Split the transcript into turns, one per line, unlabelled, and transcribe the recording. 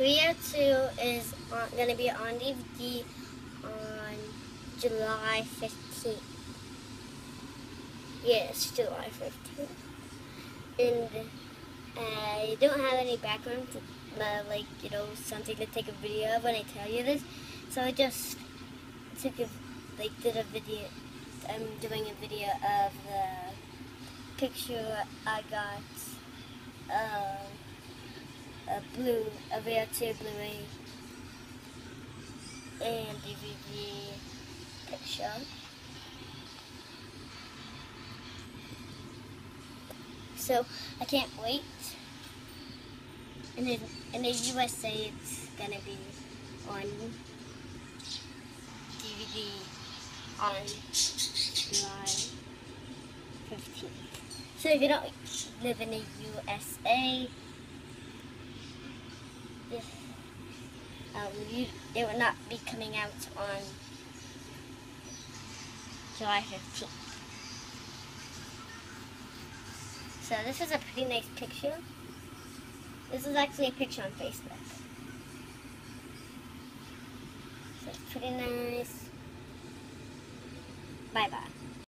Rio 2 is going to be on DVD on July 15th. Yes, July 15th. And I don't have any background, uh, like, you know, something to take a video of when I tell you this. So I just took a, like, did a video, I'm doing a video of the picture I got, blue, a VRT Blu-ray and DVD picture. So I can't wait. And in, in the USA, it's gonna be on DVD on July 15th. So if you don't live in the USA, um, you, it will not be coming out on July 15th. So this is a pretty nice picture. This is actually a picture on Facebook. So it's pretty nice. Bye-bye.